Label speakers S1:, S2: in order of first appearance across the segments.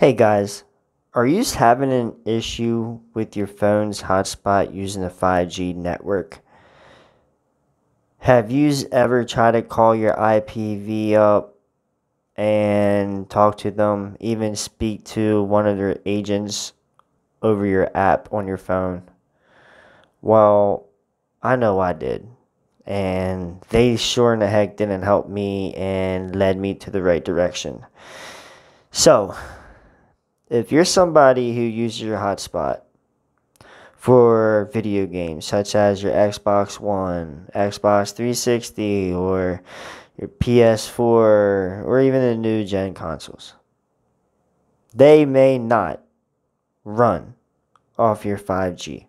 S1: Hey guys, are you having an issue with your phone's hotspot using the 5G network? Have you ever tried to call your IPV up and talk to them, even speak to one of their agents over your app on your phone? Well, I know I did. And they sure in the heck didn't help me and led me to the right direction. So, if you're somebody who uses your hotspot for video games such as your Xbox One, Xbox 360, or your PS4, or even the new gen consoles, they may not run off your 5G.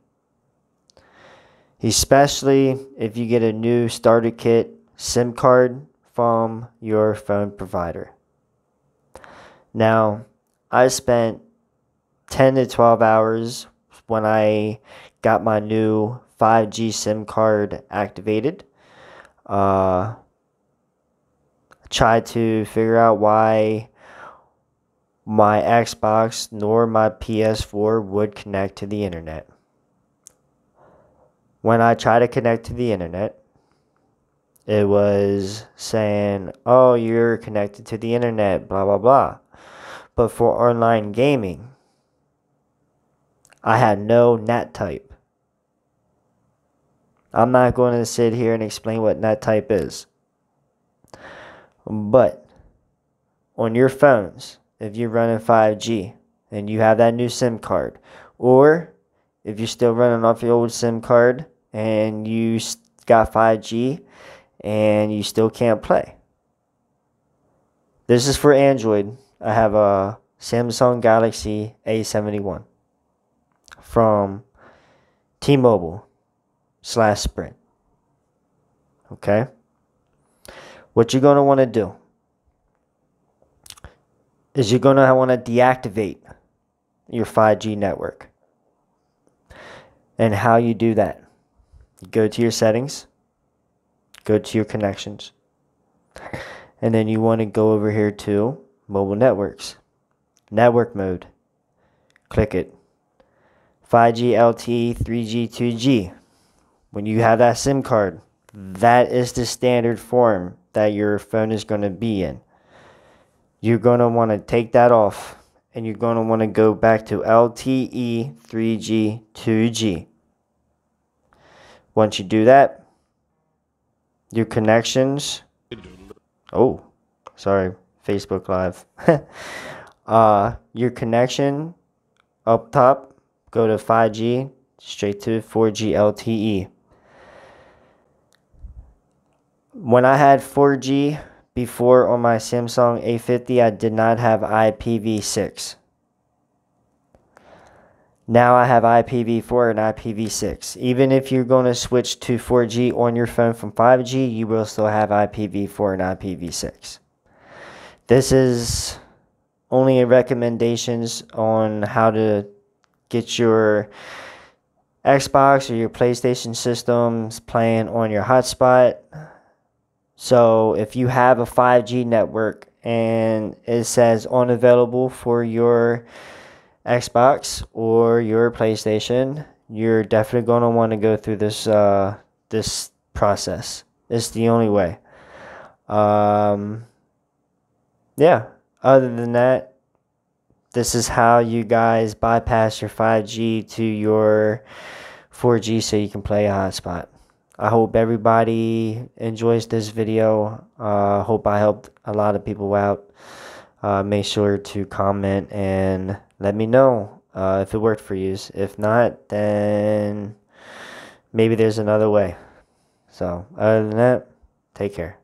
S1: Especially if you get a new starter kit SIM card from your phone provider. Now, I spent 10 to 12 hours when I got my new 5G SIM card activated. Uh, tried to figure out why my Xbox nor my PS4 would connect to the internet. When I tried to connect to the internet, it was saying, oh, you're connected to the internet, blah, blah, blah but for online gaming, I had no NAT type. I'm not going to sit here and explain what NAT type is. But on your phones, if you're running 5G and you have that new SIM card, or if you're still running off your old SIM card and you got 5G and you still can't play. This is for Android. I have a Samsung Galaxy A71 from T-Mobile slash Sprint. Okay? What you're going to want to do is you're going to want to deactivate your 5G network. And how you do that, you go to your settings, go to your connections, and then you want to go over here to mobile networks. Network mode. Click it. 5G LTE, 3G, 2G. When you have that SIM card, that is the standard form that your phone is going to be in. You're going to want to take that off and you're going to want to go back to LTE, 3G, 2G. Once you do that, your connections. Oh, sorry. Facebook Live. uh, your connection up top, go to 5G, straight to 4G LTE. When I had 4G before on my Samsung A50, I did not have IPv6. Now I have IPv4 and IPv6. Even if you're going to switch to 4G on your phone from 5G, you will still have IPv4 and IPv6. This is only recommendations on how to get your Xbox or your PlayStation systems playing on your hotspot. So if you have a 5G network and it says unavailable for your Xbox or your PlayStation, you're definitely going to want to go through this uh, this process. It's the only way. Um, yeah, other than that, this is how you guys bypass your 5G to your 4G so you can play a hotspot. I hope everybody enjoys this video. Uh, hope I helped a lot of people out. Uh, make sure to comment and let me know uh, if it worked for you. If not, then maybe there's another way. So, other than that, take care.